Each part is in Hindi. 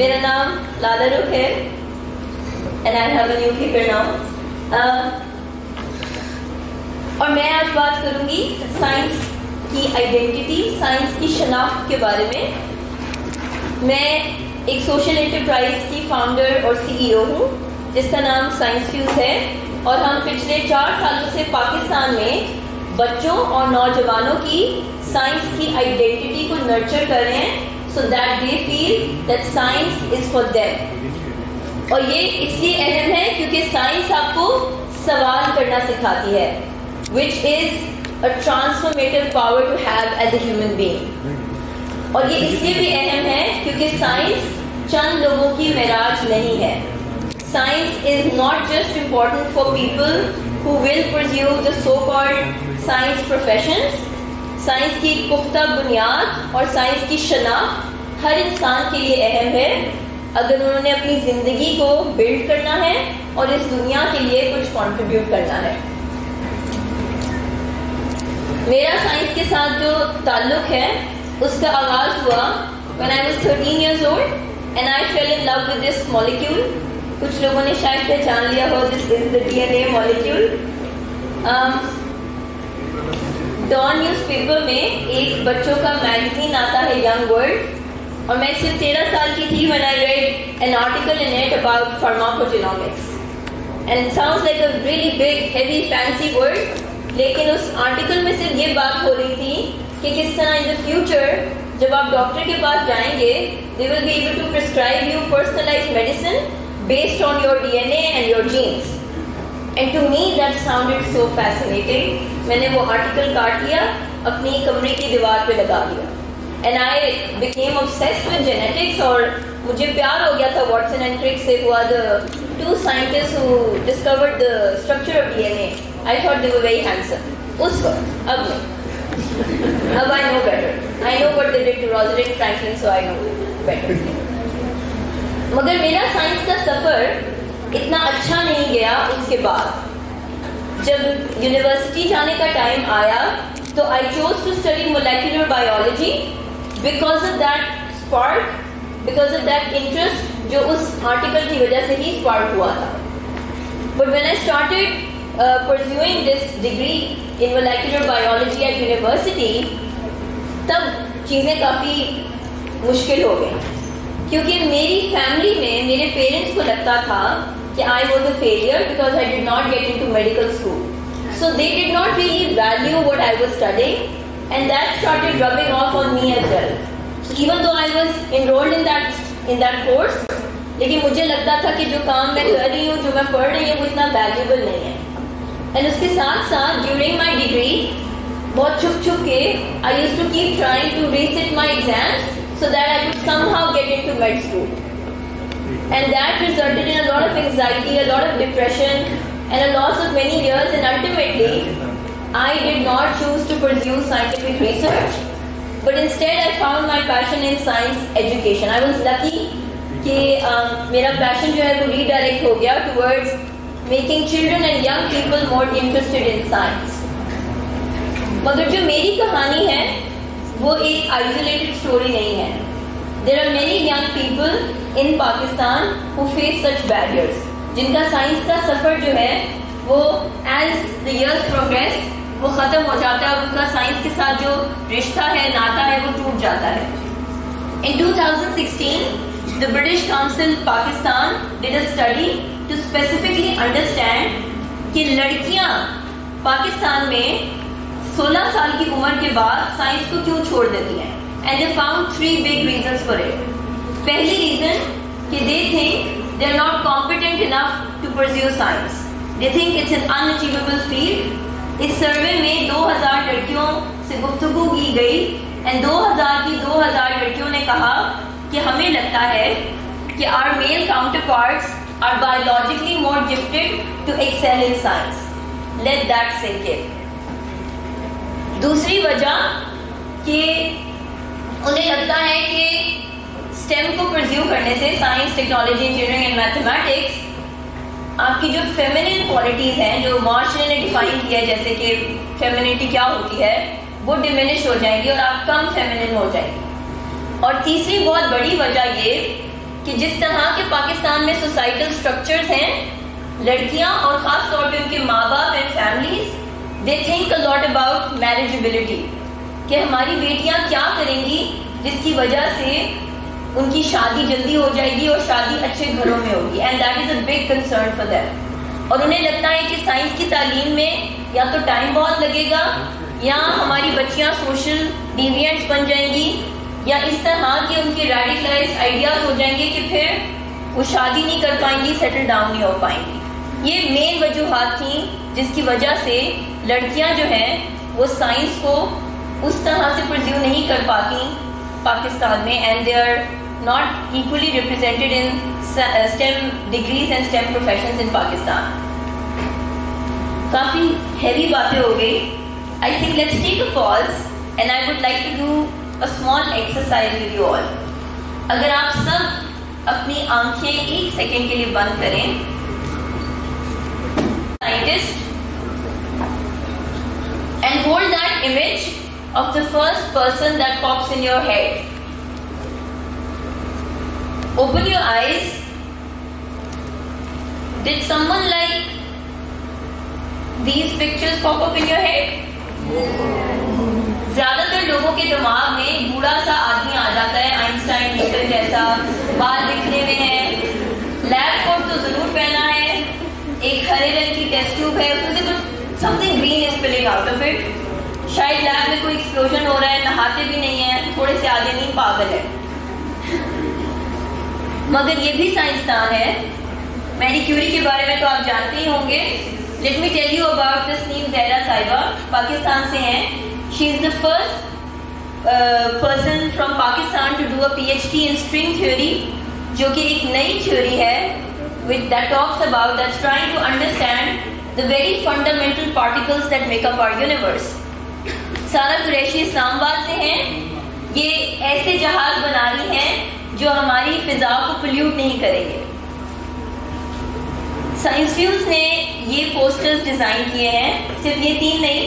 मेरा नाम लाला रुख है and I have new kicker now और मैं आज बात करूँगी साइंस की आइडेंटिटी साइंस की शनाख्त के बारे में. मैं एक सोशल एंटरप्राइज की फाउंडर और सीईओ हूँ, जिसका नाम साइंस फ्यूज है, और हम पिछले चार सालों से पाकिस्तान में बच्चों और नौजवानों की साइंस की आइडेंटिटी को नर्चर कर रहे हैं. So that they feel that science is for them. और ये इसलिए अहम है क्योंकि साइंस आपको सवाल करना सिखाती है which is a transformative power to have as human being और ये इसलिए भी अहम है क्योंकि साइंस चंद लोगों की मेराज नहीं है। Science is not just important for people who will pursue the so called science professions science की पुख्ता बुनियाद और साइंस की शनाख्त हर इंसान के लिए अहम है। अगर उन्होंने अपनी ज़िंदगी को बिल्ड करना है और इस दुनिया के लिए कुछ कंट्रीब्यूट करना है। मेरा साइंस के साथ जो ताल्लुक है उसका आगाज़ हुआ when I was 13 years old and I fell in love with this molecule कुछ लोगों ने शायद पहचान लिया हो is the DNA molecule um, Dawn newspaper में एक बच्चों का मैगजीन आता है यंग वर्ल्ड और मैं सिर्फ़ तेरह साल की थी when I read an article in it about pharmacogenomics and it sounds like a really big heavy fancy word लेकिन उस आर्टिकल में सिर्फ़ ये बात हो रही थी कि किस तरह इन द फ्यूचर जब आप डॉक्टर के पास जाएँगे they will be able to prescribe you personalize medicine based on your DNA and your genes and to me that sounded so fascinating मैंने वो आर्टिकल काट लिया, अपनी कमरे की दीवार पे लगा दिया and I became obsessed with genetics और मुझे प्यार हो गया था वॉटसन एंड क्रिक से। हुआ the two scientist who discovered the structure of DNA I thought they were very handsome उस वक्त, अब नहीं। अब I know better I know what they did to Rosalind Franklin so I know better मगर मेरा साइंस का सफ़र इतना अच्छा नहीं गया उसके बाद। जब यूनिवर्सिटी जाने का टाइम आया तो I chose to study molecular biology because of that spark because of that interest जो उस आर्टिकल की वजह से ही स्पार्क हुआ था। But when I started pursuing this degree in molecular biology at university तब चीज़ें काफ़ी मुश्किल हो गई। क्योंकि मेरी फैमिली में, मेरे पेरेंट्स को लगता था कि I was a failure because I did not get into medical school. So they did not really value what I was studying and that started rubbing off on me as well. So even though I was enrolled in that in that course, लेकिन मुझे लगता था कि जो काम मैं कर रही हूँ जो मैं पढ़ रही हूँ वो इतना वैल्यूबल नहीं है एंड उसके साथ साथ ड्यूरिंग माई डिग्री बहुत छुप छुप के I used to keep trying to reset my exams so that I could somehow get into med school. And that resulted in a lot of anxiety, a lot of depression, and a loss of many years. And ultimately, I did not choose to pursue scientific research, but instead I found my passion in science education. I was lucky कि um, मेरा पैशन जो है वो रीडायरेक्ट हो गया towards making children and young people more interested in science मगर जो मेरी कहानी है वो एक आइसोलेटेड स्टोरी नहीं है there are many young people in Pakistan who face such barriers जिनका साइंस का सफ़र जो है, वो एज द इयर्स प्रोग्रेस वो खत्म हो जाता है और उनका साइंस के साथ जो रिश्ता है, नाता है, वो टूट जाता है। In 2016 the British Council Pakistan did a study to specifically understand कि लड़कियाँ पाकिस्तान में 16 साल की उम्र के बाद साइंस को क्यों छोड़ देती हैं। and they found three big reasons for it पहली रीजन कि they think they are not competent enough to pursue science they think it's an unachievable field इस सर्वे में 2000 लड़कियों से गुफ्तगु की गई एंड 2000 की 2000 लड़कियों ने कहा कि हमें लगता है कि our male counterparts are biologically more gifted to excel in science let that sink it दूसरी वजह कि उन्हें लगता है कि स्टेम को परस्यू करने से science technology engineering and mathematics आपकी जो फेमिनिन क्वालिटीज हैं, जो मार्शल ने डिफाइन किया जैसे कि फेमिनिटी क्या होती है, वो डिमिनिश हो जाएँगी और आप कम फेमिनिन हो जाएँगी। और तीसरी बहुत बड़ी वजह ये कि जिस तरह के पाकिस्तान में सोसाइटल स्ट्रक्चर्स हैं, लड़कियाँ और खास तौर पे उनके माँ बाप and families they think a lot about marriageability कि हमारी बेटियाँ क्या करेंगी जिसकी वजह से उनकी शादी जल्दी हो जाएगी और शादी अच्छे घरों में होगी। And that is a big concern for that और उन्हें लगता है कि साइंस की तालीम में या तो टाइम बहुत लगेगा, या हमारी बच्चियाँ सोशल डिवियंट्स बन जाएँगी, या इस तरह के उनके रेडिकलाइज आइडियाज़ हो जाएँगे कि फिर वो शादी नहीं कर पाएँगी सेटल डाउन नहीं हो पाएँगी। ये मेन वजूहत थी जिसकी वजह से लड़कियाँ जो हैं, वो साइंस को उस तरह से प्रज्यू नहीं कर पाती पाकिस्तान में and they are not equally represented in STEM degrees and STEM profession in Pakistan काफ़ी हैवी बातें हो गई। I think let's take a pause and I would like to do a small exercise with you all अगर आप सब अपनी आँखें एक सेकेंड के लिए बंद करें। Scientist, and hold that image of the first person that pops in your head. Open your eyes. Did someone like these pictures pop up in your head? ज़्यादातर लोगों के दिमाग में बूढ़ा सा आदमी आ जाता है, आइंस्टाइन, न्यूटन जैसा, बाल दिखने में है लैब कोट तो ज़रूर पहना है एक हरे रंग की टेस्ट ट्यूब है उसमें से कुछ something green is spilling out of it शायद लैब में कोई एक्सप्लोजन हो रहा है, नहाते भी नहीं है, थोड़े से आगे नहीं, पागल है। मगर ये भी साइंसदान है? मैरी क्यूरी के बारे में तो आप जानते ही होंगे। Let me tell you about this नीम जैरा साहिबा पाकिस्तान से हैं। She is the first person from Pakistan to do a PhD in string theory जो कि एक नई थ्योरी है which that talks about, that's trying to understand the very fundamental particles that make up our universe. सारा कुरैशी इस्लामाबाद से हैं। ये ऐसे जहाज़ बना रही हैं जो हमारी फिजा को पोल्यूट नहीं करेंगे। साइंस फ्यूज ने ये पोस्टर्स डिज़ाइन किए हैं। सिर्फ़ ये तीन नहीं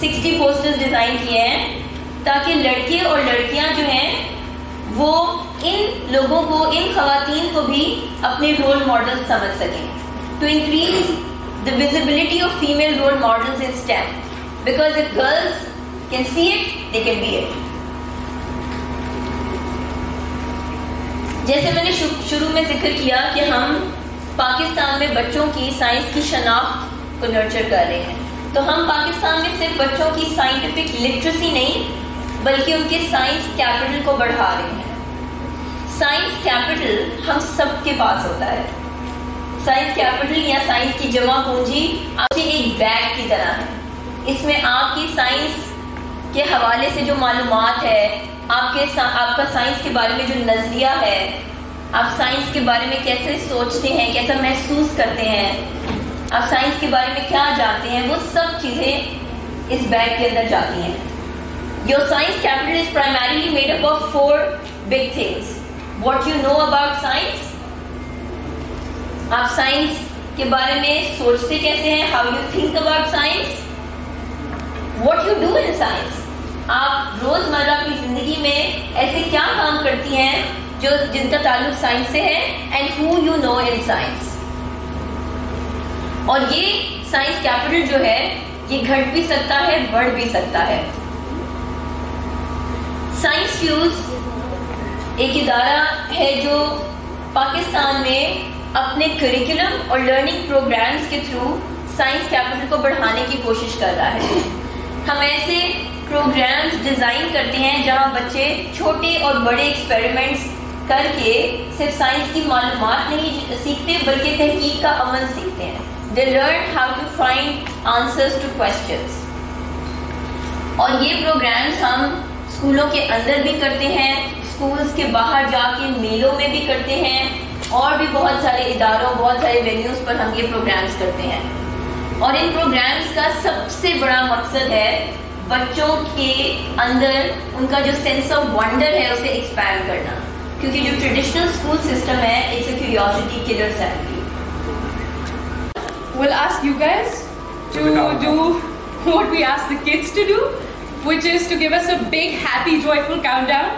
सिक्सटी पोस्टर्स डिज़ाइन किए हैं ताकि लड़के और लड़कियाँ जो हैं, वो इन लोगों को, इन खातन को भी अपने रोल मॉडल समझ सकें। To increase the visibility of female role models in STEM because if girls can see it they can be it जैसे मैंने शुरू में ज़िक्र किया कि हम पाकिस्तान में बच्चों की साइंस की शनाख्त को नर्चर कर रहे हैं। तो हम पाकिस्तान में सिर्फ़ बच्चों की साइंटिफिक लिटरेसी नहीं, बल्कि उनके साइंस कैपिटल को बढ़ा रहे हैं। साइंस कैपिटल हम सबके पास होता है। साइंस कैपिटल या साइंस की जमा पूंजी आपके एक बैग की तरह है। इसमें आपकी साइंस के हवाले से जो मालूम है आपके सा, आपका साइंस के बारे में जो नज़रिया है आप साइंस के बारे में कैसे सोचते हैं कैसा महसूस करते हैं आप साइंस के बारे में क्या जानते हैं वो सब चीज़ें इस बैग के अंदर जाती हैं। Your science capital is primarily made up of four big things what you know about science आप साइंस के बारे में सोचते कैसे हैं? How you think about science what you do in science आप रोज़मर्रा की ज़िंदगी में ऐसे क्या काम करती हैं जो जिनका ताल्लुक साइंस से है and who you know in science और ये साइंस कैपिटल जो है, ये घट भी सकता है, बढ़ भी सकता है। साइंस फ्यूज एक इदारा है जो पाकिस्तान में अपने करिकुलम और लर्निंग प्रोग्राम्स के थ्रू साइंस कैपिटल को बढ़ाने की कोशिश कर रहा है। हम ऐसे प्रोग्राम्स डिज़ाइन करते हैं, जहाँ बच्चे छोटे और बड़े एक्सपेरिमेंट्स करके सिर्फ़ साइंस की मालूम नहीं सीखते, बल्कि तहकीक का अमल सीखते हैं। They learn how to find answers to questions और ये प्रोग्राम्स हम स्कूलों के अंदर भी करते हैं स्कूल्स के बाहर जाके मेलों में भी करते हैं, और भी बहुत सारे इदारों, बहुत सारे वेन्यूज पर हम ये प्रोग्राम्स करते हैं। और इन प्रोग्राम्स का सबसे बड़ा मकसद है बच्चों के अंदर उनका जो सेंस ऑफ़ वंडर है उसे एक्सपैंड करना। क्योंकि जो ट्रेडिशनल स्कूल सिस्टम है it's a curiosity killer salary will ask you guys to do what we ask the kids to do which is to give us a big happy joyful countdown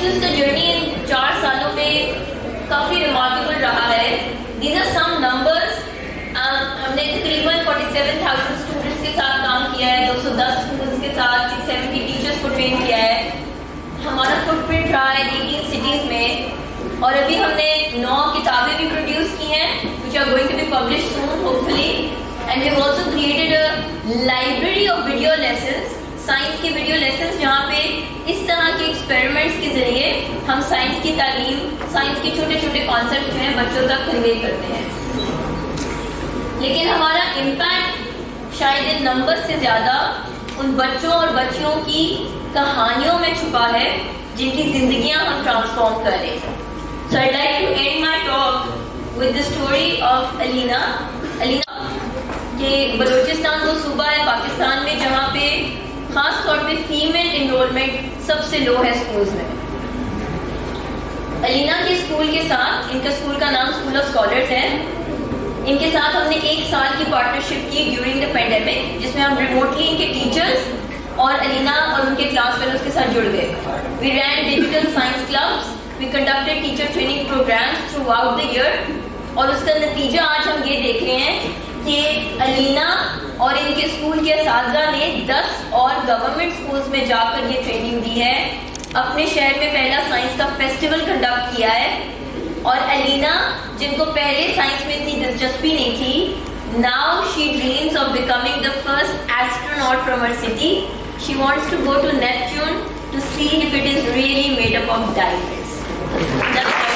experience का जर्नी इन चार सालों में काफ़ी रिमार्केबल रहा है। दीज आर सम नंबर्स हमने तकरीबन 47,000 स्टूडेंट्स के साथ काम किया है 210 स्टूडेंट्स के साथ 670 टीचर्स को ट्रेन किया है। हमारा फुटप्रिंट रहा है एटीन सिटीज़ में। और अभी हमने नौ किताबें भी प्रोड्यूस की हैं which are going to be publish soon hopefully and we created a library of video lessons science के वीडियो लेसन जहाँ पे इस तरह के एक्सपेरिमेंट्स के ज़रिए हम साइंस की तालीम साइंस के छोटे छोटे कॉन्सेप्ट जो हैं बच्चों तक कन्वे करते हैं। लेकिन हमारा इम्पैक्ट शायद इन नंबर से ज़्यादा उन बच्चों और बच्चियों की कहानियों में छुपा है, जिनकी जिंदगियाँ हम ट्रांसफॉर्म कर रहे हैं। I like to end my talk with the story of Alina Alina के बलूचिस्तान वो सूबा है, पाकिस्तान में, जहाँ पे खास तौर पे फीमेल इनरोलमेंट सबसे लो है स्कूल्स में। अलीना के स्कूल के साथ, इनका स्कूल का नाम स्कूल ऑफ़ स्कॉलर्स है। इनके साथ हमने एक साल की पार्टनरशिप की ड्यूरिंग द पेंडेमिक जिसमें हम रिमोटली इनके टीचर्स और अलीना और उनके क्लास फेलोज के साथ जुड़ गए। We ran digital science clubs we conducted teacher training programs throughout the year और उसका नतीजा आज हम ये देख रहे हैं कि अलीना और इनके स्कूल के इस ने 10 और गवर्नमेंट स्कूल्स में जाकर ये ट्रेनिंग दी है। अपने शहर में पहला साइंस का फेस्टिवल कंडक्ट किया है। और अलीना, जिनको पहले साइंस में इतनी दिलचस्पी नहीं थी now she dreams of becoming the first astronaut from her city she wants to go to Neptune to see if it is really made up of diamonds